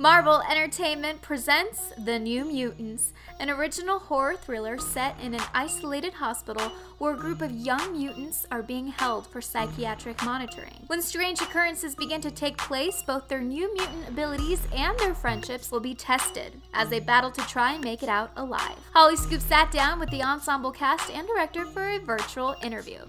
Marvel Entertainment presents The New Mutants, an original horror thriller set in an isolated hospital where a group of young mutants are being held for psychiatric monitoring. When strange occurrences begin to take place, both their new mutant abilities and their friendships will be tested as they battle to try and make it out alive. Hollyscoop sat down with the ensemble cast and director for a virtual interview.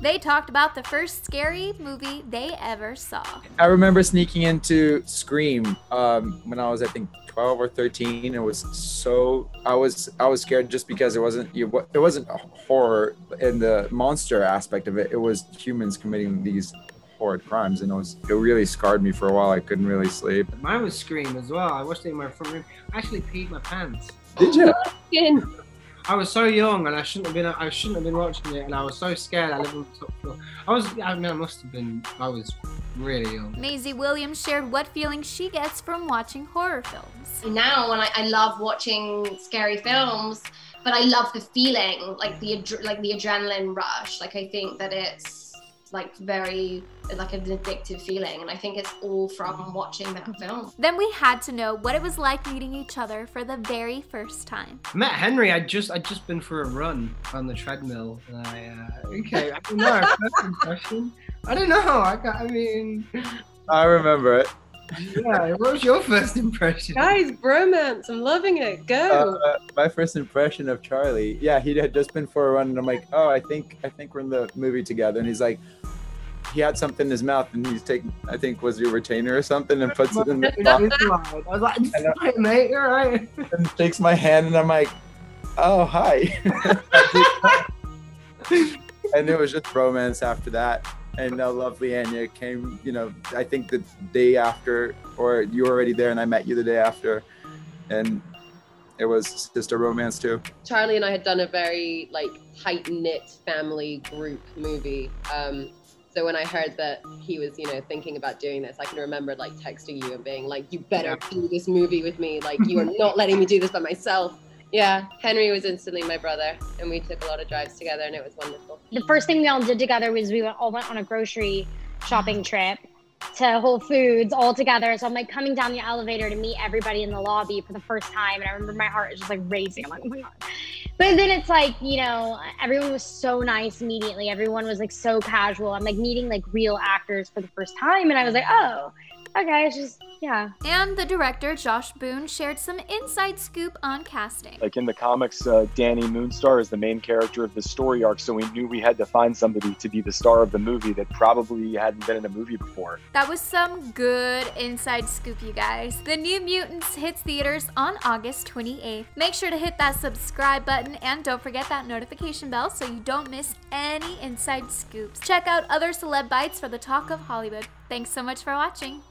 They talked about the first scary movie they ever saw. I remember sneaking into Scream um, when I was, I think, 12 or 13. It was so I was I was scared just because it wasn't you it wasn't horror in the monster aspect of it. It was humans committing these horrid crimes, and it was it really scarred me for a while. I couldn't really sleep. Mine was Scream as well. I watched it in my front room. I actually peed my pants. Did you? I was so young and I shouldn't have been. I shouldn't have been watching it, and I was so scared. I lived on the top floor. I was. I mean, I must have been. I was really young. Maisie Williams shared what feelings she gets from watching horror films. Now, when I, I love watching scary films, but I love the feeling, like the like the adrenaline rush. Like I think that it's like very like an addictive feeling and i think it's all from watching that film Then we had to know what it was like meeting each other for the very first time. I met Henry. I just. I just been for a run on the treadmill. And I, uh, okay. I don't know. First impression. I don't know. I. I mean. I remember it. Yeah. What was your first impression? Guys, bromance. I'm loving it. Go. Uh, my first impression of Charlie, yeah, he had just been for a run, and I'm like, oh, I think I think we're in the movie together, and he's like, he had something in his mouth, and he's taking, I think was your retainer or something, and puts it in the mouth. I was like, "Hi, mate, you're right. and shakes my hand, and I'm like, oh hi, and it was just romance after that. And uh, lovely Anya came, you know, I think the day after, or you were already there, and I met you the day after, and it was just a romance too. Charlie and I had done a very like tight knit family group movie. Um, so when I heard that he was, you know, thinking about doing this, I can remember like texting you and being like, "You better do this movie with me. Like, you are not letting me do this by myself." Yeah, Henry was instantly my brother, and we took a lot of drives together, and it was wonderful. the first thing we all did together was we all went on a grocery shopping trip to Whole Foods all together. So I'm like coming down the elevator to meet everybody in the lobby for the first time. And I remember my heart was just like racing. I'm like, oh my God. But then it's like, you know, everyone was so nice immediately. Everyone was like so casual. I'm like meeting like real actors for the first time. And I was like, oh, okay. It's just, yeah. And the director, Josh Boone, shared some inside scoop on casting. Like in the comics, uh, Dani Moonstar is the main character of the story arc, so we knew we had to find somebody to be the star of the movie that probably hadn't been in a movie before. That was some good inside scoop, you guys. The New Mutants hits theaters on August 28th. Make sure to hit that subscribe button and don't forget that notification bell so you don't miss any inside scoops. Check out other celeb bites for the talk of Hollywood. Thanks so much for watching.